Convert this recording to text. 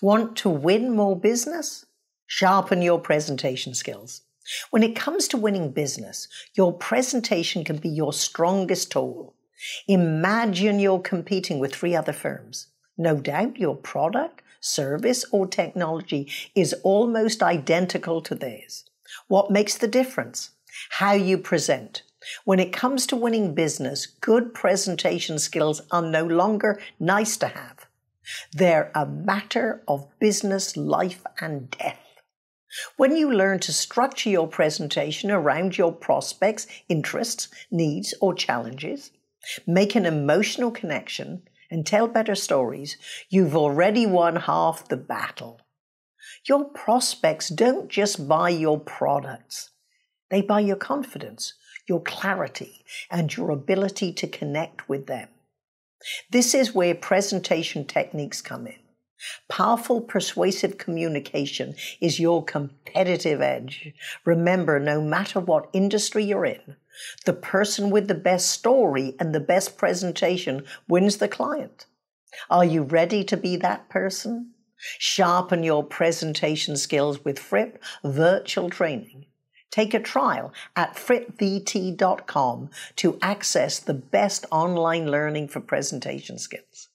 Want to win more business? Sharpen your presentation skills. When it comes to winning business, your presentation can be your strongest tool. Imagine you're competing with three other firms. No doubt your product, service, or technology is almost identical to theirs. What makes the difference? How you present. When it comes to winning business, good presentation skills are no longer nice to have. They're a matter of business life and death. When you learn to structure your presentation around your prospects' interests, needs, or challenges, make an emotional connection, and tell better stories, you've already won half the battle. Your prospects don't just buy your products, they buy your confidence, your clarity, and your ability to connect with them. This is where presentation techniques come in. Powerful persuasive communication is your competitive edge. Remember, no matter what industry you're in, the person with the best story and the best presentation wins the client. Are you ready to be that person? Sharpen your presentation skills with Fripp virtual training. Take a trial at frippvt.com to access the best online learning for presentation skills.